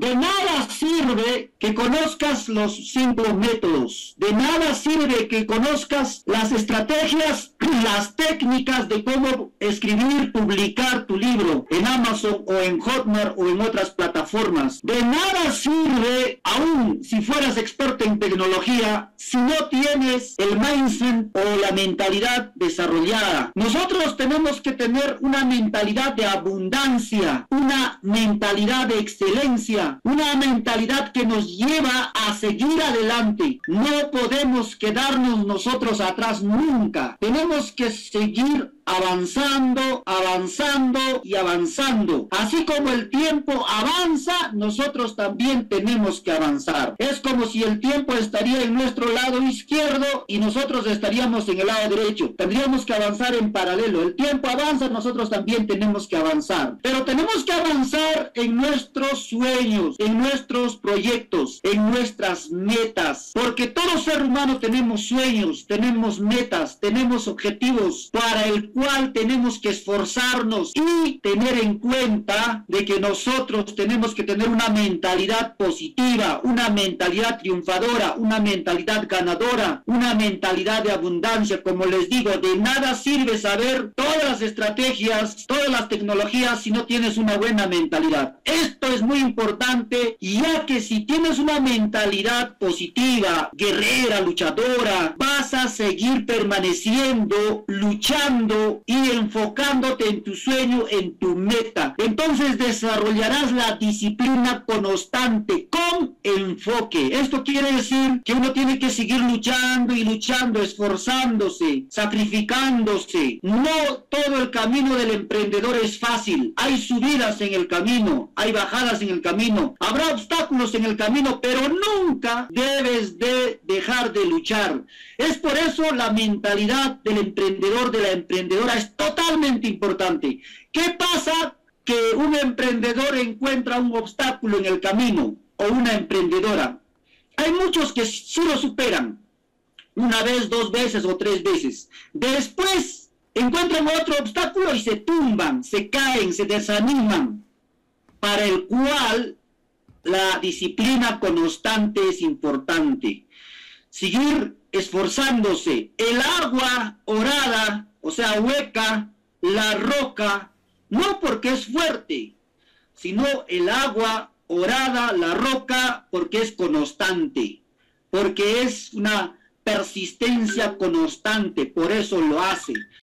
De nada sirve que conozcas los cinco métodos. De nada sirve que conozcas las estrategias, las técnicas de cómo escribir, publicar tu libro en Amazon o en Hotmart o en otras plataformas. De nada sirve, si fueras experto en tecnología, si no tienes el mindset o la mentalidad desarrollada. Nosotros tenemos que tener una mentalidad de abundancia, una mentalidad de excelencia, una mentalidad que nos lleva a seguir adelante. No podemos quedarnos nosotros atrás nunca. Tenemos que seguir avanzando, avanzando y avanzando. Así como el tiempo avanza, nosotros también tenemos que avanzar. Es como si el tiempo estaría en nuestro lado izquierdo y nosotros estaríamos en el lado derecho. Tendríamos que avanzar en paralelo. El tiempo avanza, nosotros también tenemos que avanzar. Pero tenemos que avanzar en nuestros sueños, en nuestros proyectos, en nuestras metas. Porque todo ser humano tenemos sueños, tenemos metas, tenemos objetivos para el cual tenemos que esforzarnos y tener en cuenta de que nosotros tenemos que tener una mentalidad positiva, una mentalidad triunfadora, una mentalidad ganadora, una mentalidad de abundancia. Como les digo, de nada sirve saber todas las estrategias, todas las tecnologías si no tienes una buena mentalidad. Esto es muy importante ya que si tienes una mentalidad positiva, guerrera, luchadora, vas a seguir permaneciendo, luchando y enfocándote en tu sueño, en tu meta. Entonces desarrollarás la disciplina constante con enfoque. Esto quiere decir que uno tiene que seguir luchando y luchando, esforzándose, sacrificándose. No todo el camino del emprendedor es fácil. Hay subidas en el camino, hay bajadas en el camino, habrá obstáculos en el camino, pero nunca debes de dejar de luchar. Es por eso la mentalidad del emprendedor, de la emprendedora, es totalmente importante. ¿Qué pasa que un emprendedor encuentra un obstáculo en el camino o una emprendedora? Hay muchos que sí lo superan, una vez, dos veces o tres veces. Después encuentran otro obstáculo y se tumban, se caen, se desaniman, para el cual la disciplina constante es importante. Seguir esforzándose. El agua orada o sea, hueca la roca, no porque es fuerte, sino el agua orada, la roca, porque es constante, porque es una persistencia constante, por eso lo hace.